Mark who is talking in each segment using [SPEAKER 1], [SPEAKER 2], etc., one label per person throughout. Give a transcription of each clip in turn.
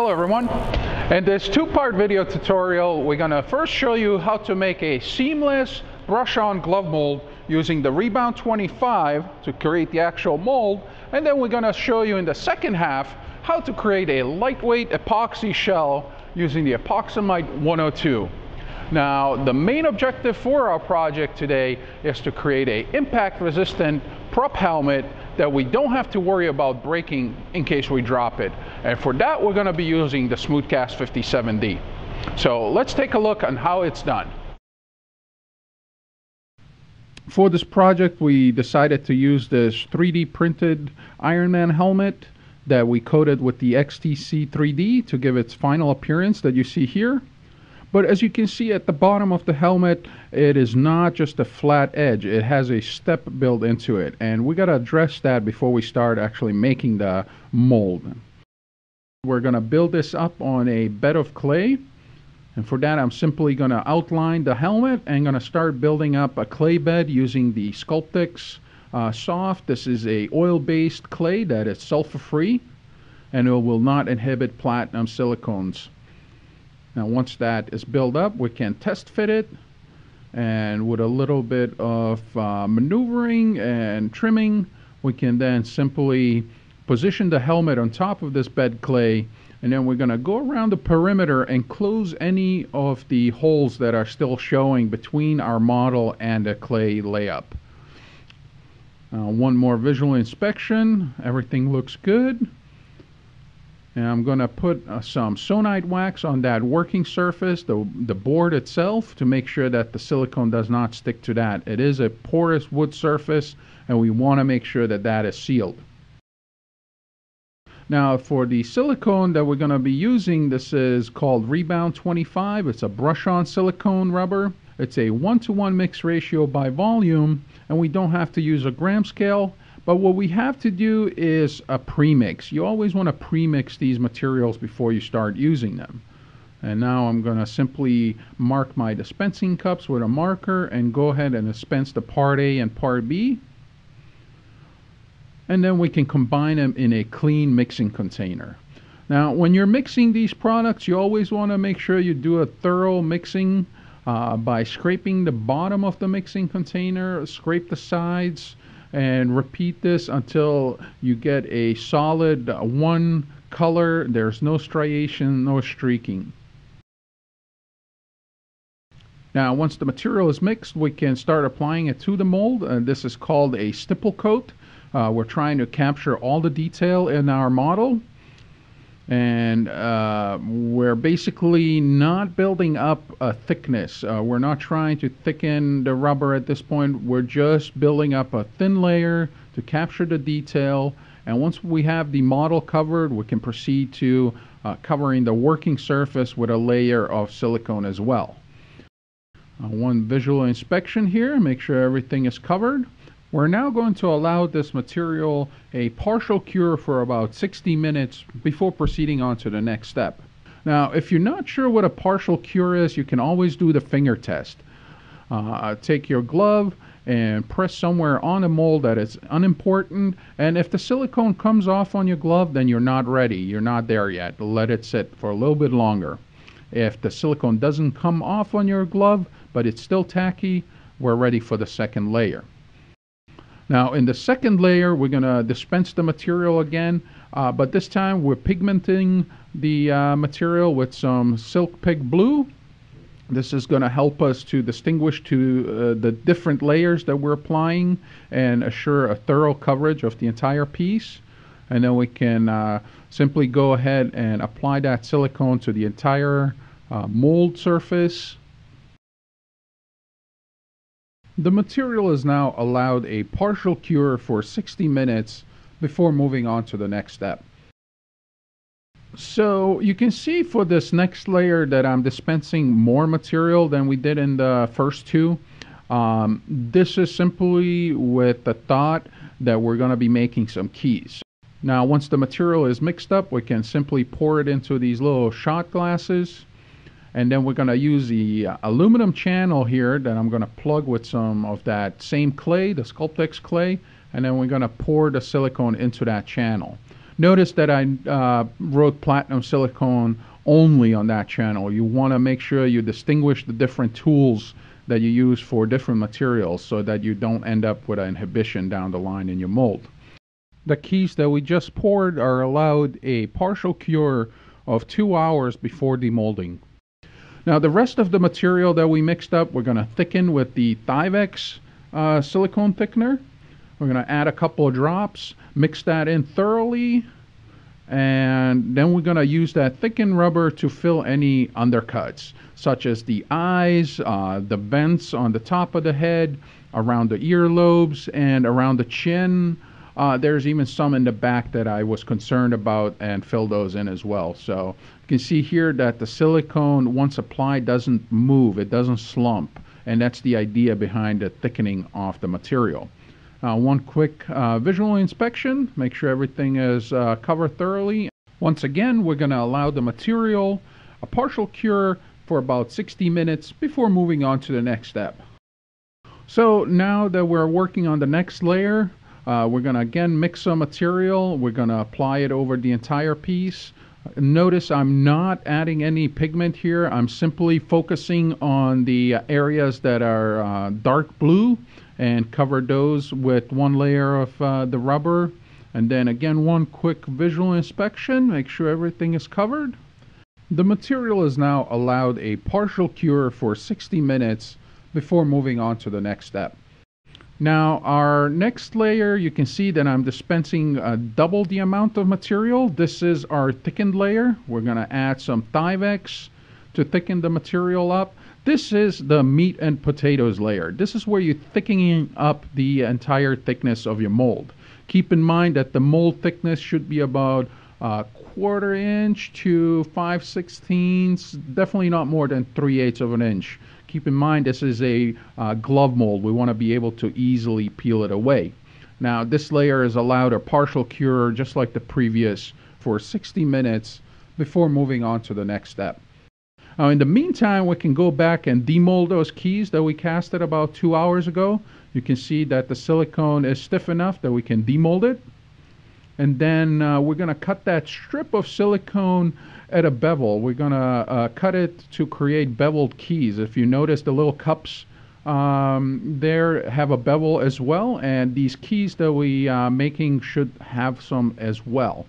[SPEAKER 1] Hello everyone. In this two-part video tutorial, we're going to first show you how to make a seamless brush-on glove mold using the Rebound 25 to create the actual mold. And then we're going to show you in the second half how to create a lightweight epoxy shell using the Epoxamite 102. Now, the main objective for our project today is to create a impact-resistant prop helmet that we don't have to worry about breaking in case we drop it. And for that, we're gonna be using the Smoothcast 57D. So let's take a look on how it's done. For this project, we decided to use this 3D printed Iron Man helmet that we coated with the XTC 3D to give its final appearance that you see here. But as you can see at the bottom of the helmet, it is not just a flat edge. It has a step built into it. And we got to address that before we start actually making the mold. We're going to build this up on a bed of clay. And for that, I'm simply going to outline the helmet and going to start building up a clay bed using the Sculptex uh, Soft. This is a oil-based clay that is sulfur-free and it will not inhibit platinum silicones. Now once that is built up, we can test fit it and with a little bit of uh, maneuvering and trimming, we can then simply position the helmet on top of this bed clay and then we're going to go around the perimeter and close any of the holes that are still showing between our model and the clay layup. Uh, one more visual inspection. Everything looks good. And I'm going to put uh, some Sonite wax on that working surface, the, the board itself, to make sure that the silicone does not stick to that. It is a porous wood surface, and we want to make sure that that is sealed. Now for the silicone that we're going to be using, this is called Rebound 25. It's a brush-on silicone rubber. It's a one-to-one -one mix ratio by volume, and we don't have to use a gram scale. But what we have to do is a premix. You always want to premix these materials before you start using them. And now I'm going to simply mark my dispensing cups with a marker and go ahead and dispense the part A and part B. And then we can combine them in a clean mixing container. Now, when you're mixing these products, you always want to make sure you do a thorough mixing uh, by scraping the bottom of the mixing container, scrape the sides, and repeat this until you get a solid one color. There's no striation, no streaking. Now, once the material is mixed, we can start applying it to the mold. Uh, this is called a stipple coat. Uh, we're trying to capture all the detail in our model and uh, we're basically not building up a thickness. Uh, we're not trying to thicken the rubber at this point. We're just building up a thin layer to capture the detail. And once we have the model covered, we can proceed to uh, covering the working surface with a layer of silicone as well. Uh, one visual inspection here, make sure everything is covered. We're now going to allow this material a partial cure for about 60 minutes before proceeding on to the next step. Now, if you're not sure what a partial cure is, you can always do the finger test. Uh, take your glove and press somewhere on a mold that is unimportant. And if the silicone comes off on your glove, then you're not ready. You're not there yet. Let it sit for a little bit longer. If the silicone doesn't come off on your glove, but it's still tacky, we're ready for the second layer. Now in the second layer, we're going to dispense the material again, uh, but this time we're pigmenting the uh, material with some Silc Pig Blue. This is going to help us to distinguish to uh, the different layers that we're applying and assure a thorough coverage of the entire piece. And then we can uh, simply go ahead and apply that silicone to the entire uh, mold surface the material is now allowed a partial cure for 60 minutes before moving on to the next step. So you can see for this next layer that I'm dispensing more material than we did in the first two. Um, this is simply with the thought that we're going to be making some keys. Now once the material is mixed up, we can simply pour it into these little shot glasses and then we're going to use the uh, aluminum channel here that I'm going to plug with some of that same clay, the Sculptex clay, and then we're going to pour the silicone into that channel. Notice that I uh, wrote platinum silicone only on that channel. You want to make sure you distinguish the different tools that you use for different materials so that you don't end up with an inhibition down the line in your mold. The keys that we just poured are allowed a partial cure of two hours before demolding. Now the rest of the material that we mixed up, we're going to thicken with the Thi-Vex uh, silicone thickener. We're going to add a couple of drops, mix that in thoroughly, and then we're going to use that thickened rubber to fill any undercuts, such as the eyes, uh, the vents on the top of the head, around the earlobes, and around the chin. Uh, there's even some in the back that I was concerned about and fill those in as well. So you can see here that the silicone, once applied, doesn't move. It doesn't slump. And that's the idea behind the thickening of the material. Uh, one quick uh, visual inspection, make sure everything is uh, covered thoroughly. Once again, we're going to allow the material a partial cure for about 60 minutes before moving on to the next step. So now that we're working on the next layer, uh, we're going to again mix some material. We're going to apply it over the entire piece. Notice I'm not adding any pigment here. I'm simply focusing on the areas that are uh, dark blue and cover those with one layer of uh, the rubber. And then again, one quick visual inspection, make sure everything is covered. The material is now allowed a partial cure for 60 minutes before moving on to the next step. Now our next layer, you can see that I'm dispensing uh, double the amount of material. This is our thickened layer. We're going to add some Thi-Vex to thicken the material up. This is the meat and potatoes layer. This is where you're thickening up the entire thickness of your mold. Keep in mind that the mold thickness should be about a quarter inch to 5 sixteenths, definitely not more than 3 eighths of an inch. Keep in mind this is a uh, glove mold. We want to be able to easily peel it away. Now this layer is allowed a partial cure just like the previous for 60 minutes before moving on to the next step. Now in the meantime we can go back and demold those keys that we casted about two hours ago. You can see that the silicone is stiff enough that we can demold it. And then uh, we're going to cut that strip of silicone at a bevel. We're going to uh, cut it to create beveled keys. If you notice the little cups um, there have a bevel as well and these keys that we are uh, making should have some as well.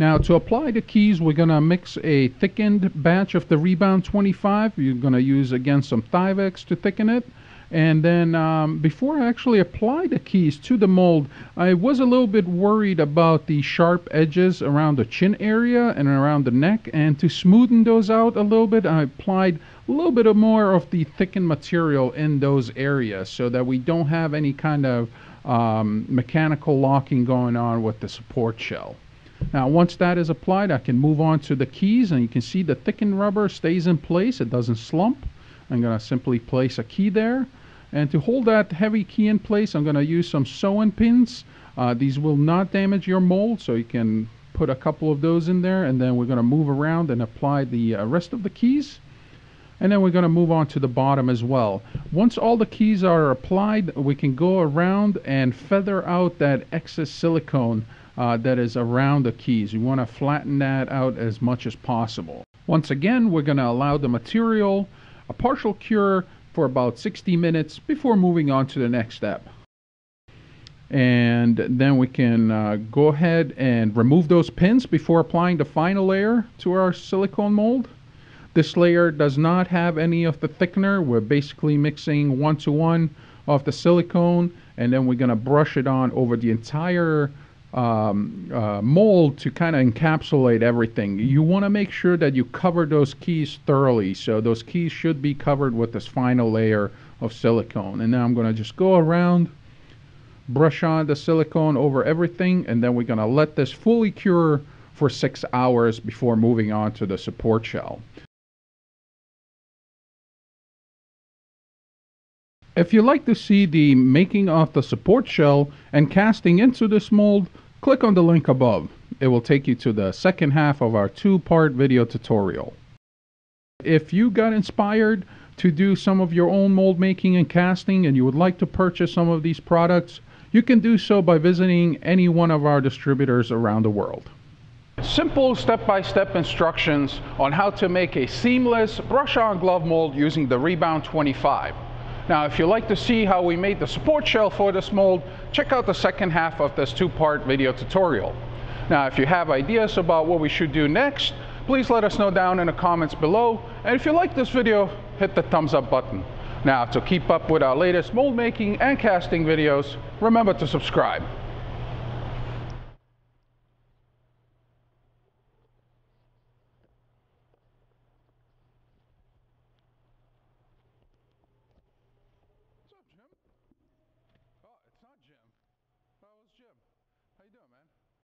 [SPEAKER 1] Now to apply the keys we're going to mix a thickened batch of the Rebound 25. You're going to use again some Thi-Vex to thicken it. And then um, before I actually apply the keys to the mold, I was a little bit worried about the sharp edges around the chin area and around the neck. And to smoothen those out a little bit, I applied a little bit of more of the thickened material in those areas so that we don't have any kind of um, mechanical locking going on with the support shell. Now once that is applied, I can move on to the keys and you can see the thickened rubber stays in place. It doesn't slump. I'm going to simply place a key there and to hold that heavy key in place, I'm going to use some sewing pins. Uh, these will not damage your mold, so you can put a couple of those in there, and then we're going to move around and apply the uh, rest of the keys. And then we're going to move on to the bottom as well. Once all the keys are applied, we can go around and feather out that excess silicone uh, that is around the keys. You want to flatten that out as much as possible. Once again, we're going to allow the material a partial cure for about 60 minutes before moving on to the next step. And then we can uh, go ahead and remove those pins before applying the final layer to our silicone mold. This layer does not have any of the thickener. We're basically mixing one to one of the silicone and then we're going to brush it on over the entire um, uh, mold to kind of encapsulate everything. You want to make sure that you cover those keys thoroughly. So those keys should be covered with this final layer of silicone. And now I'm going to just go around, brush on the silicone over everything, and then we're going to let this fully cure for six hours before moving on to the support shell. If you'd like to see the making of the support shell and casting into this mold, click on the link above. It will take you to the second half of our two-part video tutorial. If you got inspired to do some of your own mold making and casting and you would like to purchase some of these products, you can do so by visiting any one of our distributors around the world. Simple step-by-step instructions on how to make a seamless brush-on glove mold using the Rebound 25. Now, if you'd like to see how we made the support shell for this mold, check out the second half of this two-part video tutorial. Now, if you have ideas about what we should do next, please let us know down in the comments below. And if you like this video, hit the thumbs up button. Now, to keep up with our latest mold making and casting videos, remember to subscribe.